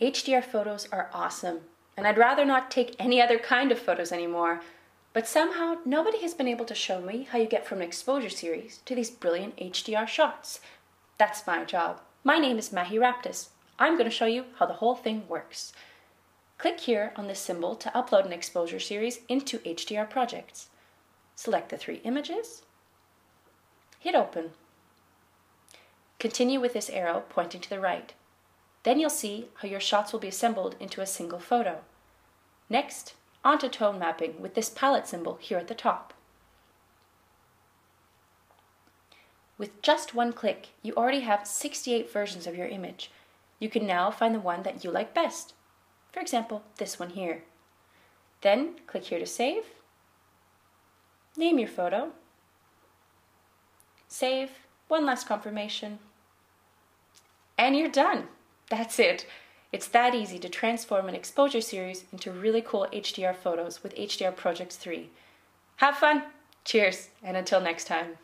HDR photos are awesome, and I'd rather not take any other kind of photos anymore. But somehow, nobody has been able to show me how you get from an exposure series to these brilliant HDR shots. That's my job. My name is Mahi Raptis. I'm going to show you how the whole thing works. Click here on this symbol to upload an exposure series into HDR projects. Select the three images, hit open. Continue with this arrow pointing to the right. Then you'll see how your shots will be assembled into a single photo. Next, onto tone mapping with this palette symbol here at the top. With just one click, you already have 68 versions of your image. You can now find the one that you like best. For example, this one here. Then click here to save. Name your photo. Save, one last confirmation. And you're done. That's it. It's that easy to transform an exposure series into really cool HDR photos with HDR Projects 3. Have fun! Cheers, and until next time.